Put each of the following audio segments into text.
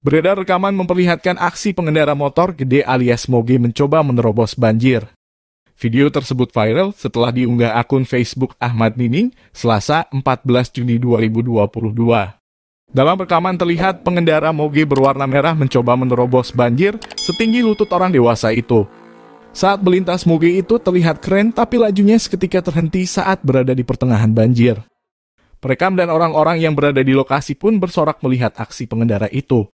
Beredar rekaman memperlihatkan aksi pengendara motor gede alias moge mencoba menerobos banjir. Video tersebut viral setelah diunggah akun Facebook Ahmad Nining Selasa 14 Juni 2022. Dalam rekaman terlihat pengendara moge berwarna merah mencoba menerobos banjir setinggi lutut orang dewasa itu. Saat melintas moge itu terlihat keren tapi lajunya seketika terhenti saat berada di pertengahan banjir. Perekam dan orang-orang yang berada di lokasi pun bersorak melihat aksi pengendara itu.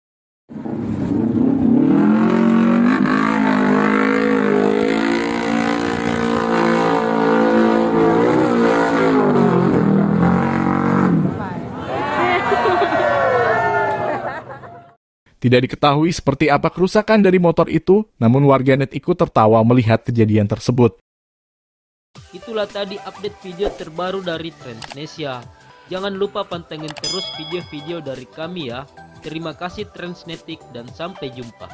Tidak diketahui seperti apa kerusakan dari motor itu, namun warganet ikut tertawa melihat kejadian tersebut. Itulah tadi update video terbaru dari Transnesia. Jangan lupa pantengin terus video-video dari kami ya. Terima kasih Transnetik dan sampai jumpa.